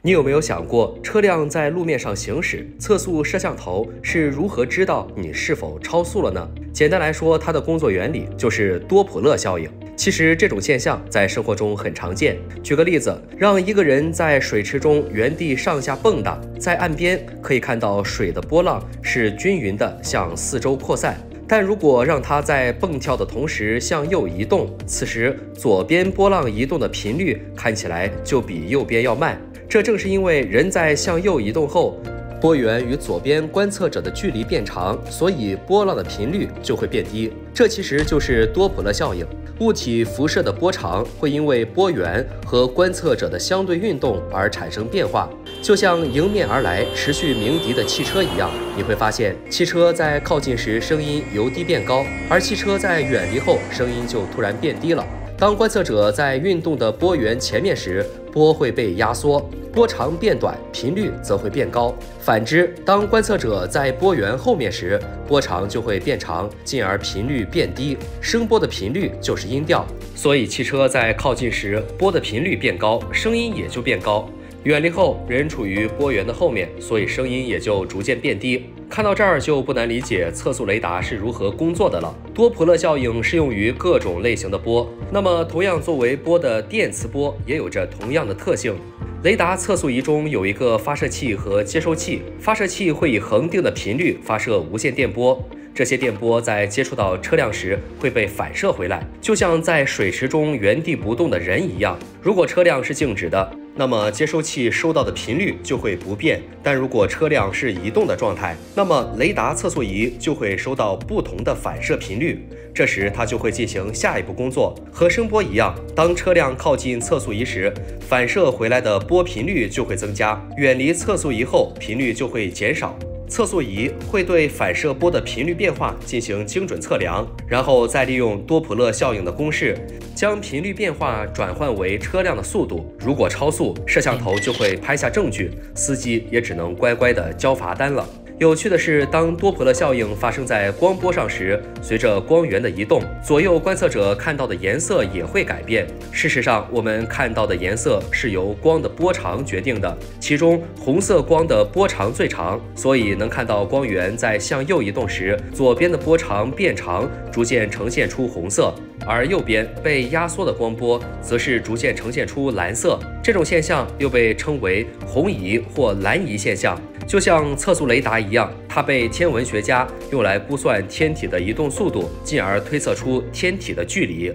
你有没有想过，车辆在路面上行驶，测速摄像头是如何知道你是否超速了呢？简单来说，它的工作原理就是多普勒效应。其实这种现象在生活中很常见。举个例子，让一个人在水池中原地上下蹦跶，在岸边可以看到水的波浪是均匀的向四周扩散。但如果让他在蹦跳的同时向右移动，此时左边波浪移动的频率看起来就比右边要慢。这正是因为人在向右移动后，波源与左边观测者的距离变长，所以波浪的频率就会变低。这其实就是多普勒效应。物体辐射的波长会因为波源和观测者的相对运动而产生变化，就像迎面而来、持续鸣笛的汽车一样。你会发现，汽车在靠近时声音由低变高，而汽车在远离后声音就突然变低了。当观测者在运动的波源前面时，波会被压缩，波长变短，频率则会变高。反之，当观测者在波源后面时，波长就会变长，进而频率变低。声波的频率就是音调，所以汽车在靠近时，波的频率变高，声音也就变高。远离后，人处于波源的后面，所以声音也就逐渐变低。看到这儿就不难理解测速雷达是如何工作的了。多普勒效应适用于各种类型的波，那么同样作为波的电磁波也有着同样的特性。雷达测速仪中有一个发射器和接收器，发射器会以恒定的频率发射无线电波，这些电波在接触到车辆时会被反射回来，就像在水池中原地不动的人一样。如果车辆是静止的，那么接收器收到的频率就会不变，但如果车辆是移动的状态，那么雷达测速仪就会收到不同的反射频率。这时它就会进行下一步工作，和声波一样，当车辆靠近测速仪时，反射回来的波频率就会增加；远离测速仪后，频率就会减少。测速仪会对反射波的频率变化进行精准测量，然后再利用多普勒效应的公式，将频率变化转换为车辆的速度。如果超速，摄像头就会拍下证据，司机也只能乖乖的交罚单了。有趣的是，当多普勒效应发生在光波上时，随着光源的移动，左右观测者看到的颜色也会改变。事实上，我们看到的颜色是由光的波长决定的，其中红色光的波长最长，所以能看到光源在向右移动时，左边的波长变长，逐渐呈现出红色，而右边被压缩的光波则是逐渐呈现出蓝色。这种现象又被称为红移或蓝移现象。就像测速雷达一样，它被天文学家用来估算天体的移动速度，进而推测出天体的距离。